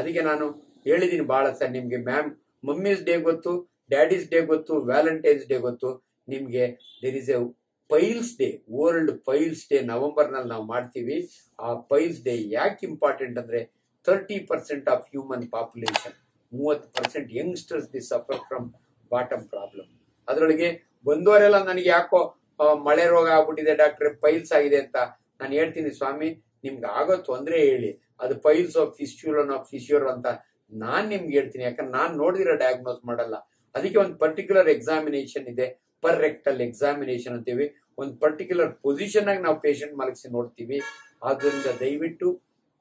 ಅದಕ್ಕೆ ನಾನು ಹೇಳಿದ್ದೀನಿ ಬಹಳ ಸರ್ ನಿಮ್ಗೆ ಮ್ಯಾಮ್ ಮಮ್ಮೀಸ್ ಡೇ ಗೊತ್ತು ಡ್ಯಾಡೀಸ್ ಡೇ ಗೊತ್ತು ವ್ಯಾಲೆಂಟೈನ್ಸ್ ಡೇ ಗೊತ್ತು. ನಿಮ್ಗೆ there is a piles day world piles day ನವೆಂಬರ್ನಲ್ಲಿ ನಾವು ಮಾಡ್ತೀವಿ. ಆ ಪೈಲ್ಸ್ ಡೇ ಯಾಕೆ ಇಂಪಾರ್ಟೆಂಟ್ ಅಂದ್ರೆ thirty percent of human population ಮೂವತ್ತು percent youngsters the suffer from bottom problem ಅದರೊಳಗೆ ಬಂದವರೆಲ್ಲ ನನಗೆ ಯಾಕೋ ಮಳೆ ರೋಗ ಆಗ್ಬಿಟ್ಟಿದೆ ಡಾಕ್ಟ್ರೆ ಪೈಲ್ಸ್ ಆಗಿದೆ ಅಂತ ನಾನು ಹೇಳ್ತೀನಿ ಸ್ವಾಮಿ. ನಿಮ್ಗೆ ಆಗೋ ತೊಂದರೆ ಹೇಳಿ. ಅದು piles of fistula of fissure ಅಂತ ನಾನ್ ನಿಮ್ಗೆ ಹೇಳ್ತೀನಿ. ಯಾಕಂದ್ರೆ ನಾನ್ ನೋಡಿದ್ರೆ ಡಯಾಗ್ನೋಸ್ ಮಾಡಲ್ಲ. ಅದಕ್ಕೆ ಒಂದು ಪರ್ಟಿಕ್ಯುಲರ್ ಎಕ್ಸಾಮಿನೇಷನ್ ಇದೆ. ಪರ್ ರೆಕ್ಟಲ್ ಎಕ್ಸಾಮಿನೇಷನ್ ಅಂತೀವಿ. ಒಂದು ಪರ್ಟಿಕ್ಯುಲರ್ ಪೊಸಿಷನ್ ಆಗಿ ನಾವು ಪೇಷಂಟ್ ಮಲಗಿಸಿ ನೋಡ್ತೀವಿ. ಆದ್ದರಿಂದ ದಯವಿಟ್ಟು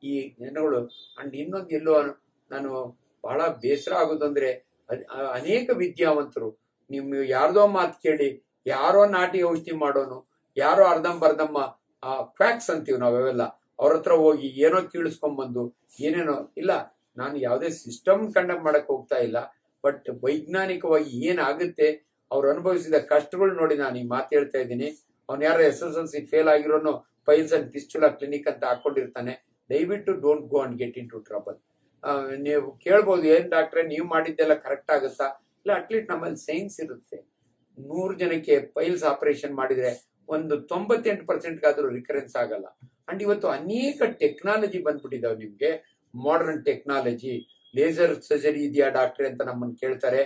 ಈ ಜನಗಳು ಅಂಡ್ ಇನ್ನೊಂದು ಎಲ್ಲೋ ನಾನು ಬಹಳ ಬೇಸರ ಆಗೋದಂದ್ರೆ ಅನೇಕ ವಿದ್ಯಾವಂತರು, ನಿಮ್ ಯಾರ್ದೋ ಮಾತು ಕೇಳಿ, ಯಾರೋ ನಾಟಿ ಔಷಧಿ ಮಾಡೋನು, ಯಾರೋ ಅರ್ಧಂಬರ್ಧಮ್ಮ ಫ್ಯಾಕ್ಸ್ ಅಂತೀವಿ ನಾವೆಲ್ಲ ಅವ್ರ ಹತ್ರ ಹೋಗಿ ಏನೋ ತಿಳಿಸ್ಕೊಂಡ್ಬಂದು ಏನೇನೋ, ಇಲ್ಲ, ನಾನು ಯಾವುದೇ ಸಿಸ್ಟಮ್ ಕಂಡಕ್ಟ್ ಮಾಡಕ್ ಹೋಗ್ತಾ ಇಲ್ಲ ಬಟ್ ವೈಜ್ಞಾನಿಕವಾಗಿ ಏನಾಗುತ್ತೆ, ಅವ್ರು ಅನುಭವಿಸಿದ ಕಷ್ಟಗಳು ನೋಡಿ ನಾನು ಈ ಮಾತು ಹೇಳ್ತಾ ಇದ್ದೀನಿ. ಅವ್ನು ಯಾರು S S L C fail ಆಗಿರೋನು piles and fistula clinic ಅಂತ ಹಾಕೊಂಡಿರ್ತಾನೆ. ದಯವಿಟ್ಟು don't go and get into trouble ನೀವು ಕೇಳ್ಬೋದು, ಏನ್ ಡಾಕ್ಟ್ರೆ ನೀವು ಮಾಡಿದ್ದೆಲ್ಲ ಕರೆಕ್ಟ್ ಆಗುತ್ತಾ? ಇಲ್ಲ ಅಟ್ಲೀಸ್ಟ್ ನಮ್ಮಲ್ಲಿ ಸೈನ್ಸ್ ಇರುತ್ತೆ. ನೂರು ಜನಕ್ಕೆ ಫೈಲ್ಸ್ ಆಪರೇಷನ್ ಮಾಡಿದ್ರೆ ಒಂದು ತೊಂಬತ್ತೆಂಟು ಪರ್ಸೆಂಟ್ ಆದ್ರೂ ರಿಕರೆನ್ಸ್ ಆಗಲ್ಲ. ಅಂಡ್ ಇವತ್ತು ಅನೇಕ ಟೆಕ್ನಾಲಜಿ ಬಂದ್ಬಿಟ್ಟಿದಾವೆ ನಿಮ್ಗೆ. ಮಾಡರ್ನ್ ಟೆಕ್ನಾಲಜಿ ಲೇಸರ್ ಸರ್ಜರಿ ಇದೆಯಾ ಡಾಕ್ಟ್ರೆ ಅಂತ ನಮ್ಮನ್ನು ಕೇಳ್ತಾರೆ.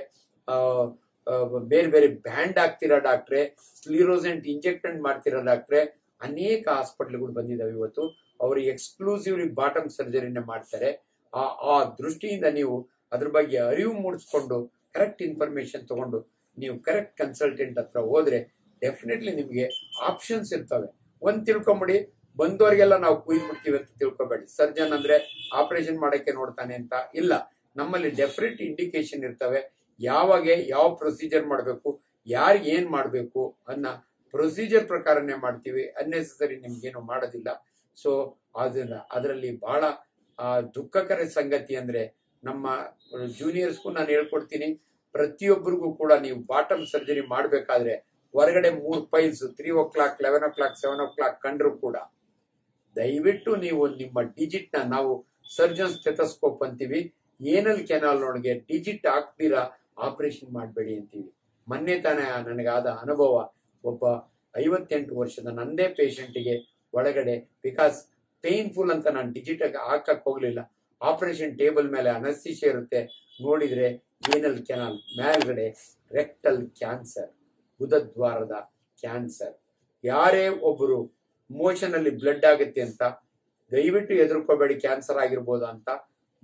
ಬೇರೆ ಬೇರೆ ಬ್ಯಾಂಡ್ ಆಗ್ತಿರೋ ಡಾಕ್ಟ್ರೆ ಸ್ಲೀರೋಸೆಂಟ್ ಇಂಜೆಕ್ಟೆಂಟ್ ಮಾಡ್ತಿರೋ ಡಾಕ್ಟ್ರೆ ಅನೇಕ ಹಾಸ್ಪಿಟ್ಲ್ಗಳು ಬಂದಿದಾವೆ ಇವತ್ತು. ಅವರು ಎಕ್ಸ್ಕ್ಲೂಸಿವ್ಲಿ ಬಾಟಮ್ ಸರ್ಜರಿನ ಮಾಡ್ತಾರೆ. ಆ ಆ ದೃಷ್ಟಿಯಿಂದ ನೀವು ಅದ್ರ ಬಗ್ಗೆ ಅರಿವು ಮೂಡಿಸ್ಕೊಂಡು ಕರೆಕ್ಟ್ ಇನ್ಫಾರ್ಮೇಶನ್ ತಗೊಂಡು ನೀವು ಕರೆಕ್ಟ್ ಕನ್ಸಲ್ಟೆಂಟ್ ಹತ್ರ ಹೋದ್ರೆ ಡೆಫಿನೆಟ್ಲಿ ನಿಮಗೆ ಆಪ್ಷನ್ಸ್ ಇರ್ತವೆ. ಒಂದ್ ತಿಳ್ಕೊಂಬಿಡಿ ಬಂದವರಿಗೆಲ್ಲ ನಾವು ಕುಯ್ದ್ಬಿಡ್ತೀವಿ ಅಂತ ತಿಳ್ಕೊಬೇಡಿ. ಸರ್ಜನ್ ಅಂದ್ರೆ ಆಪರೇಷನ್ ಮಾಡಕ್ಕೆ ನೋಡ್ತಾನೆ ಅಂತ ಇಲ್ಲ. ನಮ್ಮಲ್ಲಿ ಡೆಫಿನೆಟ್ ಇಂಡಿಕೇಶನ್ ಇರ್ತವೆ. ಯಾವಾಗ ಯಾವ ಪ್ರೊಸೀಜರ್ ಮಾಡಬೇಕು, ಯಾರಿಗೆ ಏನ್ ಮಾಡಬೇಕು ಅನ್ನ ಪ್ರೊಸೀಜರ್ ಪ್ರಕಾರನೇ ಮಾಡ್ತೀವಿ. ಅನ್ನೆಸರಿ ನಿಮ್ಗೇನು ಮಾಡೋದಿಲ್ಲ. ಸೊ ಅದನ್ನ, ಅದರಲ್ಲಿ ಬಹಳ ದುಃಖಕರ ಸಂಗತಿ ಅಂದ್ರೆ ನಮ್ಮ ಜೂನಿಯರ್ಸ್ಗೂ ನಾನು ಹೇಳ್ಕೊಡ್ತೀನಿ. ಪ್ರತಿಯೊಬ್ಬರಿಗೂ ಕೂಡ ನೀವು ಬಾಟಮ್ ಸರ್ಜರಿ ಮಾಡಬೇಕಾದ್ರೆ ಹೊರಗಡೆ ಮೂರ್ piles three o'clock eleven o'clock seven o'clock ಕಂಡ್ರು ಕೂಡ ದಯವಿಟ್ಟು ನೀವು ನಿಮ್ಮ ಡಿಜಿಟ್ನ ನಾವು ಸರ್ಜನ್ ಸ್ಟೆಥಸ್ಕೋಪ್ ಅಂತೀವಿ. ಏನಲ್ಲಿ ಕೆನಾಲ್ ನೋಡಿಗೆ ಡಿಜಿಟ್ ಹಾಕ್ತೀರಾ ಆಪರೇಷನ್ ಮಾಡಬೇಡಿ ಅಂತೀವಿ. ಮೊನ್ನೆ ತಾನೇ ನನಗಾದ ಅನುಭವ, ಒಬ್ಬ ಐವತ್ತೆಂಟು ವರ್ಷದ ನಂದೇ ಪೇಷಂಟಿಗೆ ಒಳಗಡೆ ಬಿಕಾಸ್ ಪೇನ್ಫುಲ್ ಅಂತ ನಾನು ಡಿಜಿಟ್ ಹಾಕಕ್ ಹೋಗ್ಲಿಲ್ಲ. ಆಪರೇಷನ್ ಟೇಬಲ್ ಮೇಲೆ ಅನಸ್ತಿಷ ಇರುತ್ತೆ, ನೋಡಿದ್ರೆ ಏನಲ್ ಕೆನಾಲ್ ಮೇಲ್ಗಡೆ ರೆಕ್ಟಲ್ ಕ್ಯಾನ್ಸರ್ ಗುದದ್ವಾರದ ಕ್ಯಾನ್ಸರ್. ಯಾರೇ ಒಬ್ಬರು ಮೋಷನ್ ಅಲ್ಲಿ ಬ್ಲಡ್ ಆಗುತ್ತೆ ಅಂತ, ದಯವಿಟ್ಟು ಎದುರ್ಕೋಬೇಡಿ, ಕ್ಯಾನ್ಸರ್ ಆಗಿರ್ಬೋದು ಅಂತ.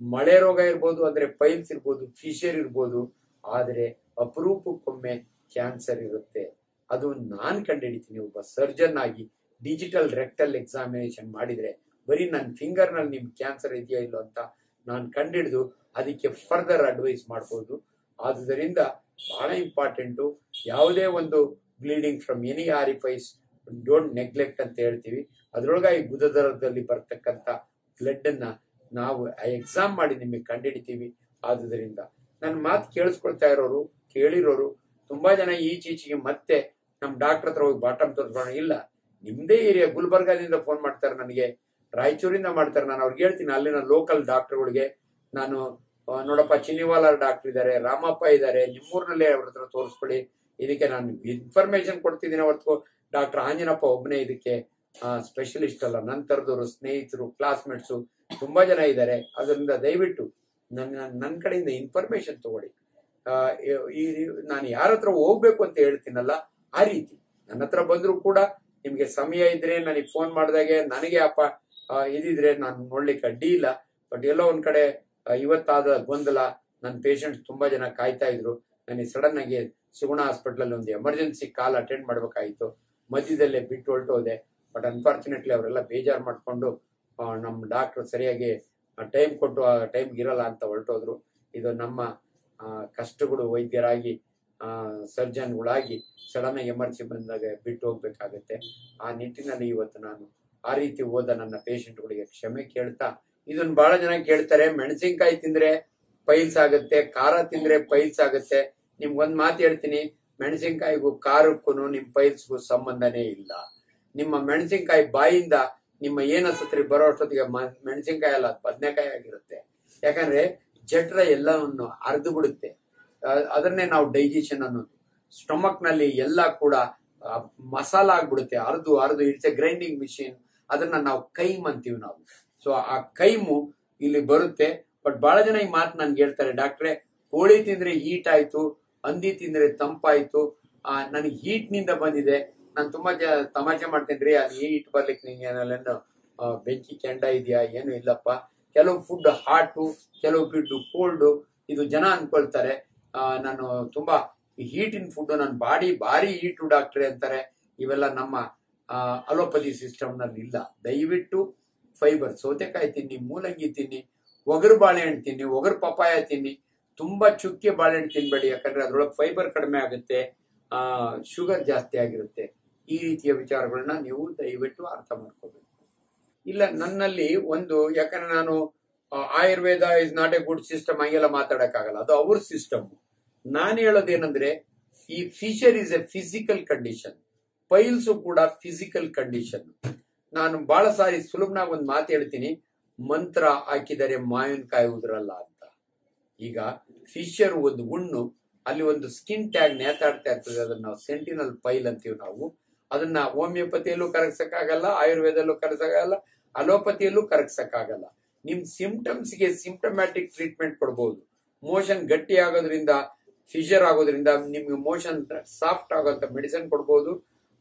ಮಳೆ ರೋಗ ಇರ್ಬೋದು, ಅಂದ್ರೆ ಪೈಲ್ಸ್ ಇರ್ಬೋದು, ಫಿಶರ್ ಇರ್ಬೋದು, ಆದ್ರೆ ಅಪರೂಪಕ್ಕೊಮ್ಮೆ ಕ್ಯಾನ್ಸರ್ ಇರುತ್ತೆ. ಅದು ನಾನ್ ಕಂಡುಹಿಡಿತೀನಿ ಒಬ್ಬ ಸರ್ಜನ್ ಆಗಿ ಡಿಜಿಟಲ್ ರೆಕ್ಟಲ್ ಎಕ್ಸಾಮಿನೇಷನ್ ಮಾಡಿದ್ರೆ ಬರೀ ನನ್ನ ಫಿಂಗರ್ನಲ್ಲಿ ನಿಮ್ ಕ್ಯಾನ್ಸರ್ ಇದೆಯಾ ಇಲ್ಲೋ ಅಂತ ನಾನು ಕಂಡಿಡಿದು, ಅದಕ್ಕೆ ಫರ್ದರ್ ಅಡ್ವೈಸ್ ಮಾಡ್ಬೋದು. ಆದುದರಿಂದ ಬಹಳ ಇಂಪಾರ್ಟೆಂಟು. ಯಾವುದೇ ಒಂದು bleeding from any orifice don't neglect ಅಂತ ಹೇಳ್ತೀವಿ. ಅದ್ರೊಳಗಾಗಿ ಗುದದರದಲ್ಲಿ ಬರ್ತಕ್ಕಂಥ ಬ್ಲಡ್ ಅನ್ನ ನಾವು ಎಕ್ಸಾಮ್ ಮಾಡಿ ನಿಮಗೆ ಕಂಡುಹಿಡಿತೀವಿ ಆದುದರಿಂದ ನನ್ನ ಮಾತು ಕೇಳಿಸ್ಕೊಳ್ತಾ ಇರೋರು, ಕೇಳಿರೋರು, ತುಂಬಾ ಜನ ಈಚೀಚೆಗೆ ಮತ್ತೆ ನಮ್ ಡಾಕ್ಟರ್ ಹತ್ರ ಹೋಗಿ ಬಾಟಮ್ ತೋರಿಸ್ಬೋಣ ಇಲ್ಲ. ನಿಮ್ದೇ ಏರಿಯಾ ಗುಲ್ಬರ್ಗಾದಿಂದ ಫೋನ್ ಮಾಡ್ತಾರೆ ನನಗೆ. ರಾಯಚೂರಿಂದ ಮಾಡ್ತಾರೆ. ನಾನು ಅವ್ರಿಗೆ ಹೇಳ್ತೀನಿ, ಅಲ್ಲಿನ ಲೋಕಲ್ ಡಾಕ್ಟರ್ಗಳಿಗೆ ನಾನು ನೋಡಪ್ಪ ಚಿನ್ನಿವಾಲ ಡಾಕ್ಟರ್ ಇದ್ದಾರೆ ರಾಮಪ್ಪ ಇದ್ದಾರೆ ನಿಮ್ಮೂರಿನಲ್ಲೇ ಅವ್ರ ಹತ್ರ ತೋರಿಸ್ಕೊಳ್ಳಿ. ಇದಕ್ಕೆ ನಾನು ಇನ್ಫಾರ್ಮೇಶನ್ ಕೊಡ್ತಿದ್ದೀನಿ ಹೊರತು ಡಾಕ್ಟರ್ ಆಂಜನಪ್ಪ ಒಬ್ಬನೇ ಇದಕ್ಕೆ ಸ್ಪೆಷಲಿಸ್ಟ್ ಅಲ್ಲ. ನಂತರದವರು ಸ್ನೇಹಿತರು ಕ್ಲಾಸ್ಮೇಟ್ಸು ತುಂಬಾ ಜನ ಇದ್ದಾರೆ ಅದರಿಂದ ದಯವಿಟ್ಟು ನನ್ನ ನನ್ನ ಕಡೆಯಿಂದ ಇನ್ಫಾರ್ಮೇಶನ್ ತಗೊಳ್ಳಿ. ಈ ನಾನು ಯಾರ ಹತ್ರ ಹೋಗ್ಬೇಕು ಅಂತ ಹೇಳ್ತೀನಲ್ಲ, ಆ ರೀತಿ. ನನ್ನ ಹತ್ರ ಬಂದ್ರು ಕೂಡ ನಿಮ್ಗೆ ಸಮಯ ಇದ್ರೆ ನನಗೆ ಫೋನ್ ಮಾಡಿದಾಗೆ ನನಗೆ ಅಪ್ಪ ಇದಿದ್ರೆ ನಾನು ನೋಡ್ಲಿಕ್ಕೆ ಅಡ್ಡಿ ಇಲ್ಲ. ಬಟ್ ಎಲ್ಲೋ ಒಂದ್ ಕಡೆ ಇವತ್ತಾದ ಗೊಂದಲ ನನ್ನ ಪೇಷಂಟ್ಸ್ ತುಂಬಾ ಜನ ಕಾಯ್ತಾ ಇದ್ರು. ನನಗೆ ಸಡನ್ ಆಗಿ ಸುಗುಣ ಹಾಸ್ಪಿಟಲ್ ಒಂದು ಎಮರ್ಜೆನ್ಸಿ ಕಾಲ್ ಅಟೆಂಡ್ ಮಾಡ್ಬೇಕಾಗಿತ್ತು ಮಧ್ಯದಲ್ಲೇ ಬಿಟ್ಟು ಹೊರಟೋದೆ. ಬಟ್ ಅನ್ಫಾರ್ಚುನೇಟ್ಲಿ ಅವರೆಲ್ಲ ಬೇಜಾರು ಮಾಡ್ಕೊಂಡು ನಮ್ಮ ಡಾಕ್ಟರ್ ಸರಿಯಾಗಿ ಟೈಮ್ ಕೊಟ್ಟು, ಆ ಟೈಮ್ಗೆ ಇರಲ್ಲ ಅಂತ ಹೊರಟೋದ್ರು. ಇದು ನಮ್ಮ ಕಷ್ಟಗಳು ವೈದ್ಯರಾಗಿ ಸರ್ಜನ್ಗಳಾಗಿ ಸಡನ್ ಆಗಿ ಎಮರ್ಜೆನ್ಸಿ ಬಂದಾಗ ಬಿಟ್ಟು ಹೋಗ್ಬೇಕಾಗತ್ತೆ. ಆ ನಿಟ್ಟಿನಲ್ಲಿ ಇವತ್ತು ನಾನು ಆ ರೀತಿ ಹೋದ ನನ್ನ ಪೇಷಂಟ್ಗಳಿಗೆ ಕ್ಷಮೆ ಕೇಳ್ತಾ ಇದನ್ನ ಬಹಳ ಜನ ಕೇಳ್ತಾರೆ, ಮೆಣಸಿನ್ಕಾಯಿ ತಿಂದ್ರೆ ಪೈಲ್ಸ್ ಆಗುತ್ತೆ, ಖಾರ ತಿಂದ್ರೆ ಪೈಲ್ಸ್ ಆಗುತ್ತೆ. ನಿಮ್ಗೊಂದ್ ಮಾತು ಹೇಳ್ತೀನಿ, ಮೆಣಸಿನ್ಕಾಯಿಗೂ ಖಾರಕ್ಕೂ ನಿಮ್ ಪೈಲ್ಸ್ಗೂ ಸಂಬಂಧನೇ ಇಲ್ಲ. ನಿಮ್ಮ ಮೆಣಸಿನ್ಕಾಯಿ ಬಾಯಿಂದ ನಿಮ್ಮ ಏನ ಸತ್ರಿ ಬರೋ ಅಷ್ಟೊತ್ತಿಗೆ ಮೆಣಸಿನ್ಕಾಯಿ ಅಲ್ಲ, ಬದನೆಕಾಯಿ ಆಗಿರುತ್ತೆ. ಯಾಕಂದ್ರೆ ಜಠರ ಎಲ್ಲವನ್ನು ಅರ್ದು ಬಿಡುತ್ತೆ. ಅದನ್ನೇ ನಾವು ಡೈಜೆಷನ್ ಅನ್ನೋದು. ಸ್ಟೊಮಕ್ನಲ್ಲಿ ಎಲ್ಲ ಕೂಡ ಮಸಾಲ ಆಗ್ಬಿಡುತ್ತೆ ಅರ್ದು ಅರ್ದು ಇಟ್ಸ್ ಎ ಗ್ರೈಂಡಿಂಗ್ ಮಿಷಿನ್. ಅದನ್ನ ನಾವು ಕೈ ಅಂತೀವಿ ನಾವು. ಸೊ ಆ ಕೈಮು ಇಲ್ಲಿ ಬರುತ್ತೆ. ಬಟ್ ಬಹಳ ಜನ ಈ ಮಾತು ನನ್ಗೆ ಹೇಳ್ತಾರೆ ಡಾಕ್ಟ್ರೆ ಕೋಳಿ ತಿಂದ್ರೆ ಹೀಟ್ ಆಯ್ತು ಹಂದಿ ತಿಂದ್ರೆ ತಂಪಾಯ್ತು. ಆ, ನನಗೆ ಹೀಟ್ನಿಂದ ಬಂದಿದೆ. ನಾನು ತುಂಬಾ ತಮಾಷೆ ಮಾಡ್ತೇನ್ರಿ ಅದು ಹೀಟ್ ಬರ್ಲಿಕ್ಕೆ ನಿಂಗೆ ಏನಲ್ಲೇನು ಬೆಂಕಿ ಕೆಂಡ ಇದೆಯಾ ಏನು ಇಲ್ಲಪ್ಪ. ಕೆಲವು ಫುಡ್ ಹಾಟು ಕೆಲವು ಫುಡ್ ಕೋಲ್ಡು ಇದು ಜನ ಅನ್ಕೊಳ್ತಾರೆ. ನಾನು ತುಂಬಾ ಹೀಟಿನ ಫುಡ್ ನನ್ನ ಬಾಡಿ ಭಾರಿ ಹೀಟು ಡಾಕ್ಟ್ರೆ ಅಂತಾರೆ. ಇವೆಲ್ಲ ನಮ್ಮ ಅಲೋಪತಿ ಸಿಸ್ಟಮ್ನಲ್ಲಿ ಇಲ್ಲ ದಯವಿಟ್ಟು ಫೈಬರ್ ಸೌತೆಕಾಯಿ ತಿನ್ನಿ, ಮೂಲಂಗಿ ತಿನ್ನಿ, ಒಗರು ಬಾಳೆಹಣ್ಣು ತಿನ್ನಿ, ಒಗರು ಪಪಾಯ ತಿನ್ನಿ, ತುಂಬಾ ಚುಕ್ಕೆ ಬಾಳೆಹಣ್ಣು ತಿನ್ಬೇಡಿ, ಯಾಕಂದ್ರೆ ಅದ್ರೊಳಗೆ ಫೈಬರ್ ಕಡಿಮೆ ಆಗುತ್ತೆ, ಆ ಶುಗರ್ ಜಾಸ್ತಿ ಆಗಿರುತ್ತೆ. ಈ ರೀತಿಯ ವಿಚಾರಗಳನ್ನ ನೀವು ದಯವಿಟ್ಟು ಅರ್ಥ ಮಾಡ್ಕೋಬೇಕು. ಇಲ್ಲ, ನನ್ನಲ್ಲಿ ಒಂದು, ಯಾಕಂದ್ರೆ ನಾನು Ayurveda is not a good system ಹಂಗೆಲ್ಲ ಮಾತಾಡಕ್ಕಾಗಲ್ಲ. ಅದು ಅವ್ರ ಸಿಸ್ಟಮ್ ನಾನು ಹೇಳೋದೇನಂದ್ರೆ, ಈ fissure is a physical condition piles ಕೂಡ ಫಿಸಿಕಲ್ ಕಂಡೀಷನ್ ನಾನು ಬಹಳ ಸಾರಿ ಸುಲಭನಾಗಿ ಒಂದು ಮಾತು ಹೇಳ್ತೀನಿ. ಮಂತ್ರ ಹಾಕಿದರೆ ಮಾವಿನಕಾಯಿ ಉದುರಲ್ಲ ಅಂತ. ಈಗ ಫಿಶರ್ ಒಂದು ಹುಣ್ಣು, ಅಲ್ಲಿ ಒಂದು ಸ್ಕಿನ್ ಟ್ಯಾಗ್ ನೇತಾಡ್ತಾ ಇರ್ತದೆ. ಅದನ್ನ ನಾವು ಸೆಂಟಿನಲ್ ಪೈಲ್ ಅಂತೀವಿ ನಾವು. ಅದನ್ನ ಹೋಮಿಯೋಪತಿಯಲ್ಲೂ ಕರಗಿಸಕ್ಕಾಗಲ್ಲ, ಆಯುರ್ವೇದಲ್ಲೂ ಕರಗಿಸಕ್ಕಾಗಲ್ಲ, ಅಲೋಪತಿಯಲ್ಲೂ ಕರಗಿಸಕ್ಕಾಗಲ್ಲ. ನಿಮ್ ಸಿಂಪ್ಟಮ್ಸ್ಗೆ ಸಿಂಪ್ಟಮ್ಯಾಟಿಕ್ ಟ್ರೀಟ್ಮೆಂಟ್ ಕೊಡಬಹುದು ಮೋಷನ್ ಗಟ್ಟಿ ಆಗೋದ್ರಿಂದ ಫಿಶರ್ ಆಗೋದ್ರಿಂದ ನಿಮ್ಗೆ ಮೋಷನ್ ಸಾಫ್ಟ್ ಆಗೋಂತ ಮೆಡಿಸಿನ್ ಕೊಡ್ಬೋದು.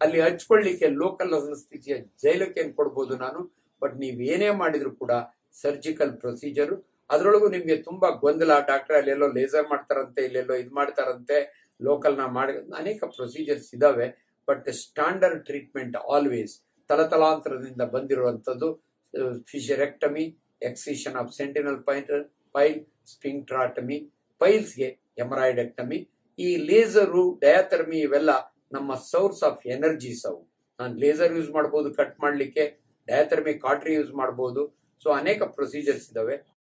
ಅಲ್ಲಿ ಹಚ್ಕೊಳ್ಳಿಕ್ಕೆ ಲೋಕಲ್ ಅನಸ್ಥಿತಿಯ ಜೈಲಕ್ಕೆ ಕೊಡ್ಬೋದು ನಾನು? ಬಟ್ ನೀವ್ ಏನೇ ಮಾಡಿದ್ರು ಕೂಡ ಸರ್ಜಿಕಲ್ ಪ್ರೊಸೀಜರ್ ಅದರೊಳಗೂ ನಿಮ್ಗೆ ತುಂಬಾ ಗೊಂದಲ. ಡಾಕ್ಟರ್ ಅಲ್ಲೆಲ್ಲೋ ಲೇಸರ್ ಮಾಡ್ತಾರಂತೆ, ಇಲ್ಲೆಲ್ಲೋ ಇದು ಮಾಡ್ತಾರಂತೆ. ಲೋಕಲ್ನ ಮಾಡಿ ಅನೇಕ ಪ್ರೊಸೀಜರ್ಸ್ ಇದಾವೆ. ಬಟ್ ಸ್ಟ್ಯಾಂಡರ್ಡ್ ಟ್ರೀಟ್ಮೆಂಟ್ ಆಲ್ವೇಸ್ ತಲತಲಾಂತರದಿಂದ ಬಂದಿರುವಂತದ್ದು fissurectomy excision of sentinel pile pile sphincterotomy ಪೈಲ್ಸ್ಗೆ haemorrhoidectomy ಈ ಲೇಸರು ಡಯಾಥರ್ಮಿ ಇವೆಲ್ಲ ನಮ್ಮ ಸೋರ್ಸ್ ಆಫ್ ಎನರ್ಜೀಸ್ ಅವು. ನಾನು ಲೇಸರ್ ಯೂಸ್ ಮಾಡ್ಬೋದು, ಕಟ್ ಮಾಡಲಿಕ್ಕೆ, ಡಯಾಥರ್ಮಿಕ್ ಕಾಟ್ರಿ ಯೂಸ್ ಮಾಡ್ಬೋದು. ಸೊ, ಅನೇಕ ಪ್ರೊಸೀಜರ್ಸ್ ಇದಾವೆ.